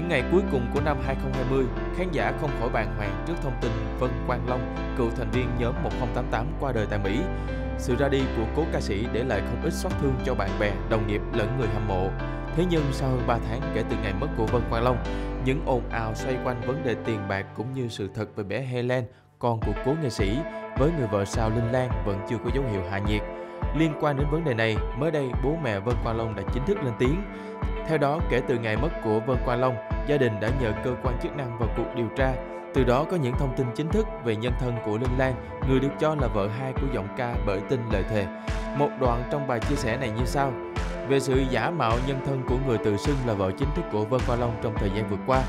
Những ngày cuối cùng của năm 2020, khán giả không khỏi bàng hoàng trước thông tin Vân Quang Long, cựu thành viên nhóm 1088 qua đời tại Mỹ. Sự ra đi của cố ca sĩ để lại không ít xót thương cho bạn bè, đồng nghiệp lẫn người hâm mộ. Thế nhưng sau hơn 3 tháng kể từ ngày mất của Vân Quang Long, những ồn ào xoay quanh vấn đề tiền bạc cũng như sự thật về bé Helen, con của cố nghệ sĩ, với người vợ sao Linh Lan vẫn chưa có dấu hiệu hạ nhiệt. Liên quan đến vấn đề này, mới đây bố mẹ Vân Quang Long đã chính thức lên tiếng. Theo đó, kể từ ngày mất của Vân Quang Long, gia đình đã nhờ cơ quan chức năng vào cuộc điều tra. Từ đó có những thông tin chính thức về nhân thân của Linh Lan, người được cho là vợ hai của giọng ca bởi tin lời thề. Một đoạn trong bài chia sẻ này như sau. Về sự giả mạo nhân thân của người tự xưng là vợ chính thức của Vân Quang Long trong thời gian vừa qua,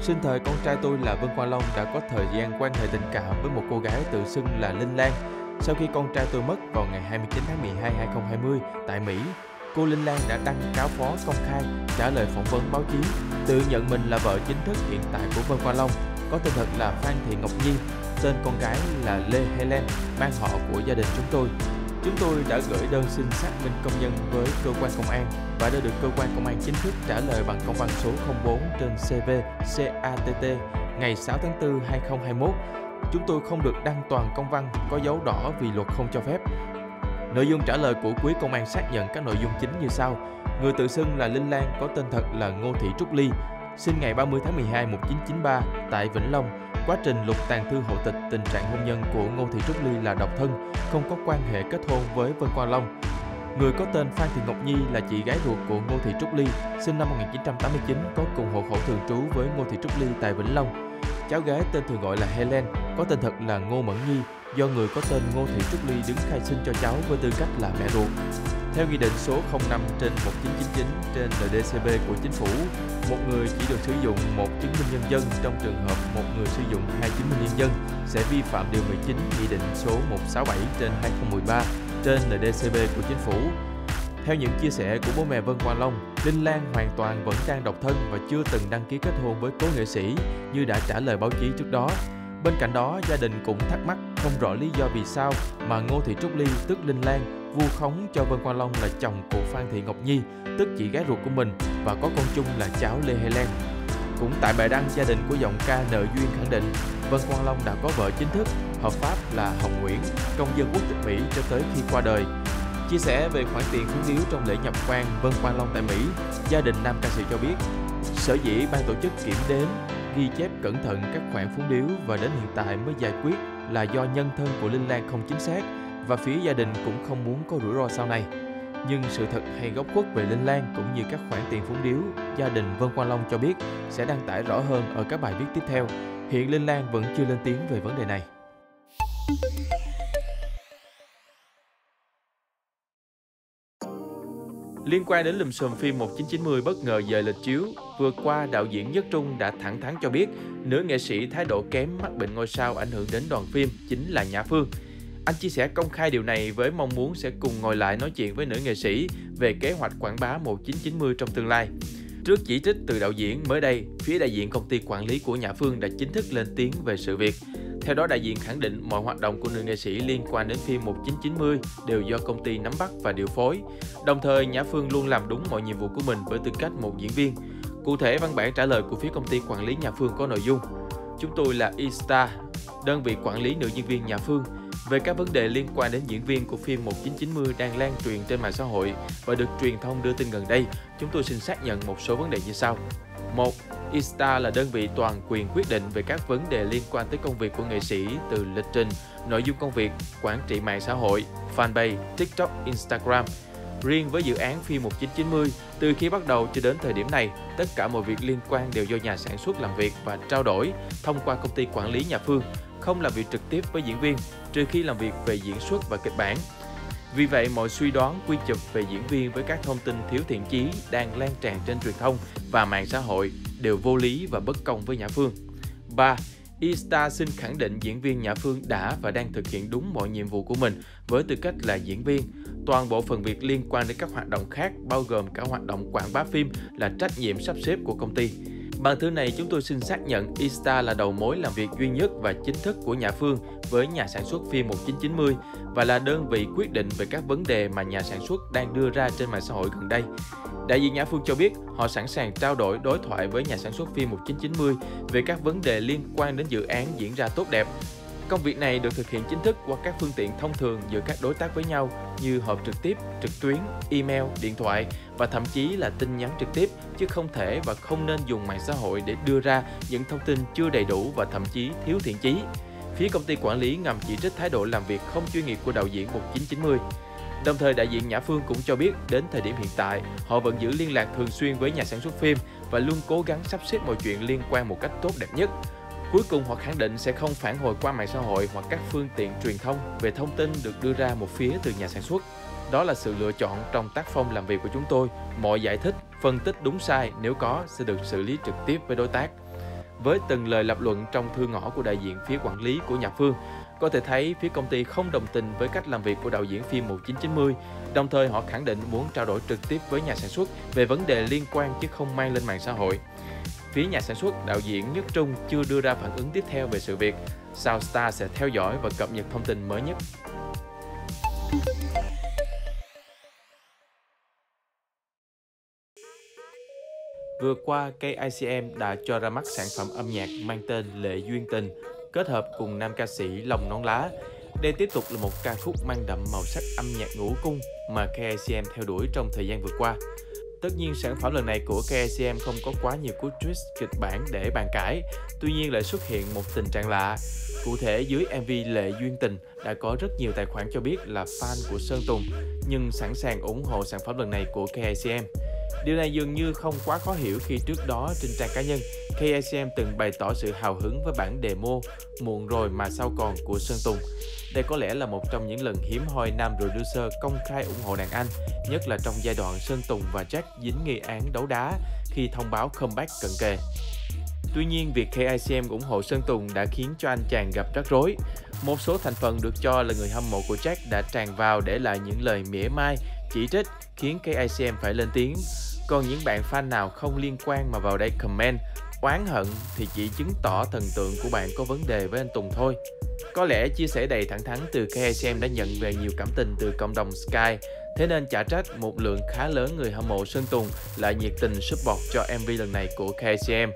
Sinh thời con trai tôi là Vân Quang Long đã có thời gian quan hệ tình cảm với một cô gái tự xưng là Linh Lan. Sau khi con trai tôi mất vào ngày 29 tháng 12 2020 tại Mỹ, cô Linh Lan đã đăng cáo phó công khai trả lời phỏng vấn báo chí, tự nhận mình là vợ chính thức hiện tại của Vân Quang Long, có tên thật là Phan Thị Ngọc Nhi, tên con gái là Lê Helen, mang họ của gia đình chúng tôi. Chúng tôi đã gửi đơn xin xác minh công nhân với cơ quan công an và đã được cơ quan công an chính thức trả lời bằng công văn số 04 trên CV CATT ngày 6 tháng 4 2021. Chúng tôi không được đăng toàn công văn có dấu đỏ vì luật không cho phép. Nội dung trả lời của quý công an xác nhận các nội dung chính như sau. Người tự xưng là Linh Lan có tên thật là Ngô Thị Trúc Ly, sinh ngày 30 tháng 12 1993 tại Vĩnh Long, Quá trình lục tàn thư hộ tịch tình trạng hôn nhân của Ngô Thị Trúc Ly là độc thân, không có quan hệ kết hôn với Vân Quang Long. Người có tên Phan Thị Ngọc Nhi là chị gái ruột của Ngô Thị Trúc Ly, sinh năm 1989, có cùng hộ khẩu thường trú với Ngô Thị Trúc Ly tại Vĩnh Long. Cháu gái tên thường gọi là Helen, có tên thật là Ngô Mẫn Nhi, do người có tên Ngô Thị Trúc Ly đứng khai sinh cho cháu với tư cách là mẹ ruột. Theo Nghị định số 05 trên 1999 trên NDCB của Chính phủ, một người chỉ được sử dụng một chứng minh nhân dân trong trường hợp một người sử dụng hai chứng minh nhân dân sẽ vi phạm điều 19 Nghị định số 167 trên 2013 trên NDCB của Chính phủ. Theo những chia sẻ của bố mẹ Vân Quang Long, Linh Lan hoàn toàn vẫn đang độc thân và chưa từng đăng ký kết hôn với cố nghệ sĩ như đã trả lời báo chí trước đó. Bên cạnh đó, gia đình cũng thắc mắc không rõ lý do vì sao mà Ngô Thị Trúc Ly tức Linh Lan vu khống cho Vân Quang Long là chồng của Phan Thị Ngọc Nhi, tức chị gái ruột của mình và có con chung là cháu Lê Helen. Cũng tại bài đăng, gia đình của giọng ca Nợ Duyên khẳng định Vân Quang Long đã có vợ chính thức, hợp pháp là Hồng Nguyễn, công dân quốc tịch Mỹ cho tới khi qua đời. Chia sẻ về khoản tiền khuyến điếu trong lễ nhập quan Vân Quang Long tại Mỹ, gia đình nam ca sĩ cho biết, sở dĩ ban tổ chức kiểm đếm, ghi chép cẩn thận các khoản phúng điếu và đến hiện tại mới giải quyết là do nhân thân của Linh Lan không chính xác và phía gia đình cũng không muốn có rủi ro sau này. Nhưng sự thật hay góc khuất về Linh Lan cũng như các khoản tiền phúng điếu, gia đình Vân Quang Long cho biết sẽ đăng tải rõ hơn ở các bài viết tiếp theo. Hiện Linh Lan vẫn chưa lên tiếng về vấn đề này. Liên quan đến lùm xùm phim 1990 bất ngờ dời lịch chiếu, vừa qua đạo diễn Nhất Trung đã thẳng thắn cho biết nữ nghệ sĩ thái độ kém mắc bệnh ngôi sao ảnh hưởng đến đoàn phim chính là Nhã Phương. Anh chia sẻ công khai điều này với mong muốn sẽ cùng ngồi lại nói chuyện với nữ nghệ sĩ về kế hoạch quảng bá 1990 trong tương lai. Trước chỉ trích từ đạo diễn, mới đây, phía đại diện công ty quản lý của Nhã Phương đã chính thức lên tiếng về sự việc. Theo đó, đại diện khẳng định mọi hoạt động của nữ nghệ sĩ liên quan đến phim 1990 đều do công ty nắm bắt và điều phối. Đồng thời, Nhã Phương luôn làm đúng mọi nhiệm vụ của mình với tư cách một diễn viên. Cụ thể, văn bản trả lời của phía công ty quản lý Nhã Phương có nội dung Chúng tôi là E-Star, đơn vị quản lý nữ diễn viên Nhã Phương về các vấn đề liên quan đến diễn viên của phim 1990 đang lan truyền trên mạng xã hội và được truyền thông đưa tin gần đây, chúng tôi xin xác nhận một số vấn đề như sau. 1. Instar là đơn vị toàn quyền quyết định về các vấn đề liên quan tới công việc của nghệ sĩ từ lịch trình, nội dung công việc, quản trị mạng xã hội, fanpage, TikTok, Instagram. Riêng với dự án phim 1990, từ khi bắt đầu cho đến thời điểm này, tất cả mọi việc liên quan đều do nhà sản xuất làm việc và trao đổi thông qua công ty quản lý nhà Phương, không làm việc trực tiếp với diễn viên, trừ khi làm việc về diễn xuất và kịch bản. Vì vậy, mọi suy đoán quy chụp về diễn viên với các thông tin thiếu thiện chí đang lan tràn trên truyền thông và mạng xã hội đều vô lý và bất công với Nhã Phương. 3. E-Star xin khẳng định diễn viên Nhã Phương đã và đang thực hiện đúng mọi nhiệm vụ của mình với tư cách là diễn viên. Toàn bộ phần việc liên quan đến các hoạt động khác bao gồm cả hoạt động quảng bá phim là trách nhiệm sắp xếp của công ty. Bằng thứ này, chúng tôi xin xác nhận Ista là đầu mối làm việc duy nhất và chính thức của nhà Phương với nhà sản xuất phim 1990 và là đơn vị quyết định về các vấn đề mà nhà sản xuất đang đưa ra trên mạng xã hội gần đây. Đại diện Nhã Phương cho biết họ sẵn sàng trao đổi đối thoại với nhà sản xuất phim 1990 về các vấn đề liên quan đến dự án diễn ra tốt đẹp. Công việc này được thực hiện chính thức qua các phương tiện thông thường giữa các đối tác với nhau như họp trực tiếp, trực tuyến, email, điện thoại và thậm chí là tin nhắn trực tiếp chứ không thể và không nên dùng mạng xã hội để đưa ra những thông tin chưa đầy đủ và thậm chí thiếu thiện chí. Phía công ty quản lý ngầm chỉ trích thái độ làm việc không chuyên nghiệp của đạo diễn 1990. Đồng thời đại diện Nhã Phương cũng cho biết đến thời điểm hiện tại, họ vẫn giữ liên lạc thường xuyên với nhà sản xuất phim và luôn cố gắng sắp xếp mọi chuyện liên quan một cách tốt đẹp nhất. Cuối cùng họ khẳng định sẽ không phản hồi qua mạng xã hội hoặc các phương tiện truyền thông về thông tin được đưa ra một phía từ nhà sản xuất. Đó là sự lựa chọn trong tác phong làm việc của chúng tôi. Mọi giải thích, phân tích đúng sai nếu có sẽ được xử lý trực tiếp với đối tác. Với từng lời lập luận trong thư ngõ của đại diện phía quản lý của nhà Phương, có thể thấy phía công ty không đồng tình với cách làm việc của đạo diễn phim 1990, đồng thời họ khẳng định muốn trao đổi trực tiếp với nhà sản xuất về vấn đề liên quan chứ không mang lên mạng xã hội. Phía nhà sản xuất, đạo diễn Nhất Trung chưa đưa ra phản ứng tiếp theo về sự việc. Sao star sẽ theo dõi và cập nhật thông tin mới nhất. Vừa qua, KICM đã cho ra mắt sản phẩm âm nhạc mang tên Lệ Duyên Tình, kết hợp cùng nam ca sĩ Lòng Nón Lá. Đây tiếp tục là một ca khúc mang đậm màu sắc âm nhạc ngũ cung mà KICM theo đuổi trong thời gian vừa qua. Tất nhiên sản phẩm lần này của KCM không có quá nhiều cú twist kịch bản để bàn cãi, tuy nhiên lại xuất hiện một tình trạng lạ. Cụ thể dưới MV Lệ Duyên Tình đã có rất nhiều tài khoản cho biết là fan của Sơn Tùng nhưng sẵn sàng ủng hộ sản phẩm lần này của KCM. Điều này dường như không quá khó hiểu khi trước đó trên trang cá nhân, Kacm từng bày tỏ sự hào hứng với bản demo Muộn rồi mà sao còn của Sơn Tùng. Đây có lẽ là một trong những lần hiếm hoi nam producer công khai ủng hộ đàn anh, nhất là trong giai đoạn Sơn Tùng và Jack dính nghi án đấu đá khi thông báo comeback cận kề. Tuy nhiên, việc KICM ủng hộ Sơn Tùng đã khiến cho anh chàng gặp rắc rối. Một số thành phần được cho là người hâm mộ của Jack đã tràn vào để lại những lời mỉa mai, chỉ trích khiến KICM phải lên tiếng. Còn những bạn fan nào không liên quan mà vào đây comment oán hận thì chỉ chứng tỏ thần tượng của bạn có vấn đề với anh Tùng thôi. Có lẽ chia sẻ đầy thẳng thắn từ KSM đã nhận về nhiều cảm tình từ cộng đồng Sky, thế nên trả trách một lượng khá lớn người hâm mộ Sơn Tùng lại nhiệt tình support cho MV lần này của KSM.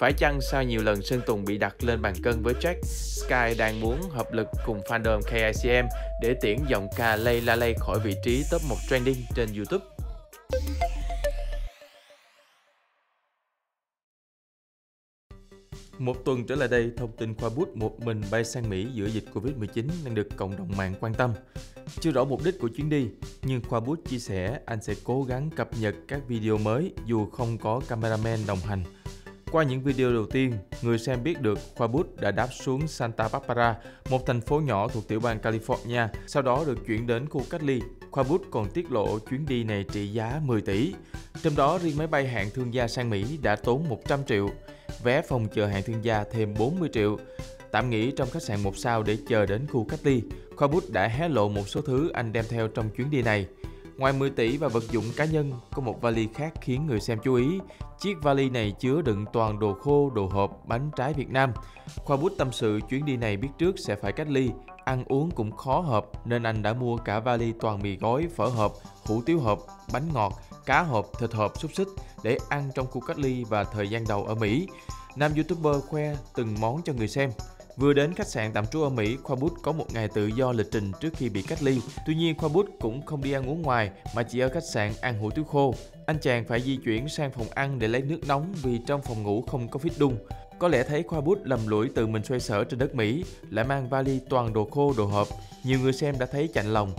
Phải chăng sau nhiều lần Sơn Tùng bị đặt lên bàn cân với Jack, Sky đang muốn hợp lực cùng fandom KICM để tiễn giọng ca Lay La Lay khỏi vị trí top 1 trending trên YouTube? Một tuần trở lại đây, thông tin khoa bút một mình bay sang Mỹ giữa dịch Covid-19 đang được cộng đồng mạng quan tâm. Chưa rõ mục đích của chuyến đi, nhưng khoa bút chia sẻ anh sẽ cố gắng cập nhật các video mới dù không có cameraman đồng hành. Qua những video đầu tiên, người xem biết được Khoa Bút đã đáp xuống Santa Barbara, một thành phố nhỏ thuộc tiểu bang California, sau đó được chuyển đến khu cách ly. Khoa Bút còn tiết lộ chuyến đi này trị giá 10 tỷ. Trong đó, riêng máy bay hạng thương gia sang Mỹ đã tốn 100 triệu vé phòng chờ hạng thương gia thêm 40 triệu. Tạm nghỉ trong khách sạn một sao để chờ đến khu cách ly, Khoa Bút đã hé lộ một số thứ anh đem theo trong chuyến đi này. Ngoài 10 tỷ và vật dụng cá nhân, có một vali khác khiến người xem chú ý. Chiếc vali này chứa đựng toàn đồ khô, đồ hộp, bánh trái Việt Nam. Khoa bút tâm sự chuyến đi này biết trước sẽ phải cách ly, ăn uống cũng khó hợp nên anh đã mua cả vali toàn mì gói, phở hộp, hủ tiếu hộp, bánh ngọt, cá hộp, thịt hộp, xúc xích để ăn trong khu cách ly và thời gian đầu ở Mỹ. Nam YouTuber khoe từng món cho người xem. Vừa đến khách sạn tạm trú ở Mỹ, Khoa Bút có một ngày tự do lịch trình trước khi bị cách ly. Tuy nhiên, Khoa Bút cũng không đi ăn uống ngoài mà chỉ ở khách sạn ăn hủ tiếu khô. Anh chàng phải di chuyển sang phòng ăn để lấy nước nóng vì trong phòng ngủ không có phít đun. Có lẽ thấy Khoa Bút lầm lũi tự mình xoay sở trên đất Mỹ, lại mang vali toàn đồ khô, đồ hộp. Nhiều người xem đã thấy chạnh lòng.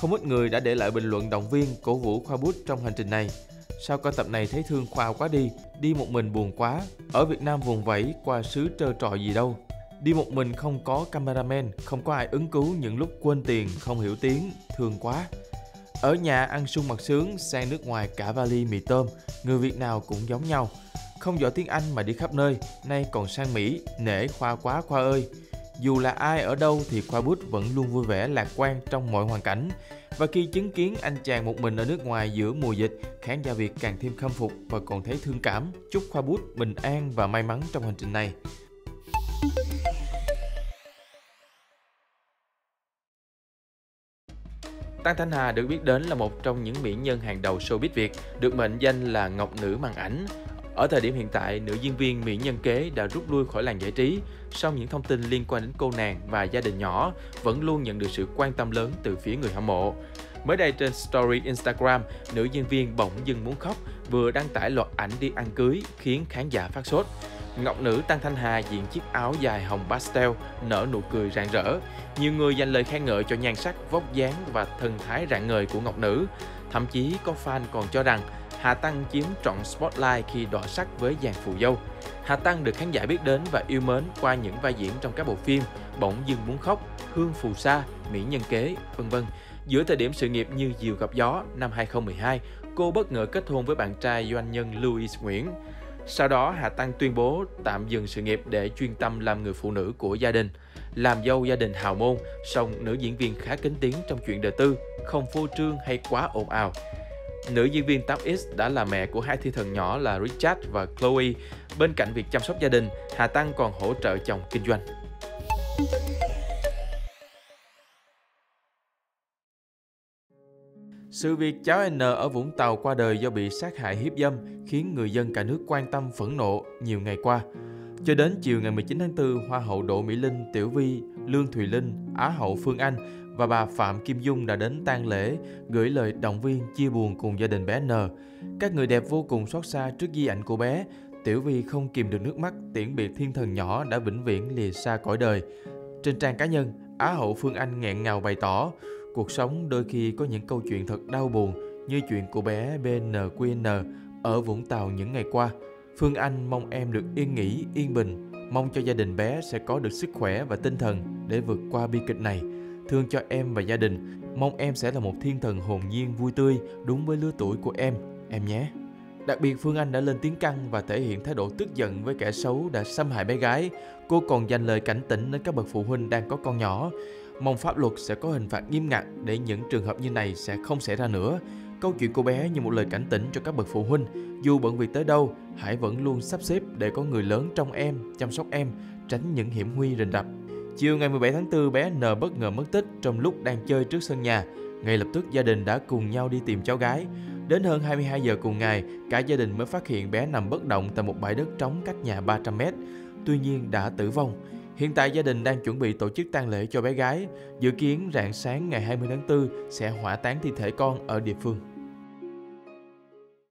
Không ít người đã để lại bình luận động viên, cổ vũ Khoa Bút trong hành trình này. Sao coi tập này thấy thương Khoa quá đi, đi một mình buồn quá. Ở Việt Nam vùng vẫy qua xứ trơ trọi gì đâu. Đi một mình không có cameraman, không có ai ứng cứu những lúc quên tiền, không hiểu tiếng, thương quá. Ở nhà ăn sung mặt sướng, sang nước ngoài cả vali mì tôm, người Việt nào cũng giống nhau. Không giỏi tiếng Anh mà đi khắp nơi, nay còn sang Mỹ, nể Khoa quá Khoa ơi. Dù là ai ở đâu thì Khoa Bút vẫn luôn vui vẻ lạc quan trong mọi hoàn cảnh. Và khi chứng kiến anh chàng một mình ở nước ngoài giữa mùa dịch, khán giả Việt càng thêm khâm phục và còn thấy thương cảm. Chúc Khoa Bút bình an và may mắn trong hành trình này. Tăng Thanh Hà được biết đến là một trong những mỹ nhân hàng đầu showbiz Việt, được mệnh danh là Ngọc Nữ màn ảnh. Ở thời điểm hiện tại, nữ diễn viên Mỹ Nhân Kế đã rút lui khỏi làng giải trí, song những thông tin liên quan đến cô nàng và gia đình nhỏ vẫn luôn nhận được sự quan tâm lớn từ phía người hâm mộ. Mới đây trên story Instagram, nữ diễn viên bỗng dưng muốn khóc vừa đăng tải loạt ảnh đi ăn cưới khiến khán giả phát sốt. Ngọc nữ Tăng Thanh Hà diện chiếc áo dài hồng pastel, nở nụ cười rạng rỡ. Nhiều người dành lời khen ngợi cho nhan sắc, vóc dáng và thần thái rạng ngời của Ngọc nữ. Thậm chí có fan còn cho rằng Hà Tăng chiếm trọn spotlight khi đọ sắc với dàn phù dâu. Hà Tăng được khán giả biết đến và yêu mến qua những vai diễn trong các bộ phim Bỗng dưng muốn khóc, Hương phù sa, Mỹ nhân kế, vân vân. Giữa thời điểm sự nghiệp như diều gặp gió năm 2012, cô bất ngờ kết hôn với bạn trai doanh nhân Louis Nguyễn. Sau đó, Hà Tăng tuyên bố tạm dừng sự nghiệp để chuyên tâm làm người phụ nữ của gia đình. Làm dâu gia đình hào môn, song nữ diễn viên khá kính tiếng trong chuyện đời tư, không phô trương hay quá ồn ào. Nữ diễn viên 8X đã là mẹ của hai thi thần nhỏ là Richard và Chloe. Bên cạnh việc chăm sóc gia đình, Hà Tăng còn hỗ trợ chồng kinh doanh. Sự việc cháu N ở Vũng Tàu qua đời do bị sát hại hiếp dâm khiến người dân cả nước quan tâm phẫn nộ nhiều ngày qua. Cho đến chiều ngày 19 tháng 4, Hoa hậu Đỗ Mỹ Linh, Tiểu Vi, Lương Thùy Linh, Á hậu Phương Anh và bà Phạm Kim Dung đã đến tang lễ, gửi lời động viên chia buồn cùng gia đình bé N. Các người đẹp vô cùng xót xa trước di ảnh của bé. Tiểu Vi không kìm được nước mắt tiễn biệt thiên thần nhỏ đã vĩnh viễn lìa xa cõi đời. Trên trang cá nhân, Á hậu Phương Anh nghẹn ngào bày tỏ Cuộc sống đôi khi có những câu chuyện thật đau buồn như chuyện của bé BNQN ở Vũng Tàu những ngày qua. Phương Anh mong em được yên nghỉ, yên bình, mong cho gia đình bé sẽ có được sức khỏe và tinh thần để vượt qua bi kịch này. Thương cho em và gia đình, mong em sẽ là một thiên thần hồn nhiên vui tươi đúng với lứa tuổi của em, em nhé. Đặc biệt Phương Anh đã lên tiếng căng và thể hiện thái độ tức giận với kẻ xấu đã xâm hại bé gái. Cô còn dành lời cảnh tỉnh đến các bậc phụ huynh đang có con nhỏ. Mong pháp luật sẽ có hình phạt nghiêm ngặt để những trường hợp như này sẽ không xảy ra nữa. Câu chuyện cô bé như một lời cảnh tỉnh cho các bậc phụ huynh. Dù bận việc tới đâu, hãy vẫn luôn sắp xếp để có người lớn trong em, chăm sóc em, tránh những hiểm nguy rình rập. Chiều ngày 17 tháng 4, bé N bất ngờ mất tích trong lúc đang chơi trước sân nhà. Ngay lập tức gia đình đã cùng nhau đi tìm cháu gái. Đến hơn 22 giờ cùng ngày, cả gia đình mới phát hiện bé nằm bất động tại một bãi đất trống cách nhà 300 mét. Tuy nhiên đã tử vong. Hiện tại gia đình đang chuẩn bị tổ chức tang lễ cho bé gái, dự kiến rạng sáng ngày 20 tháng 4 sẽ hỏa táng thi thể con ở địa phương.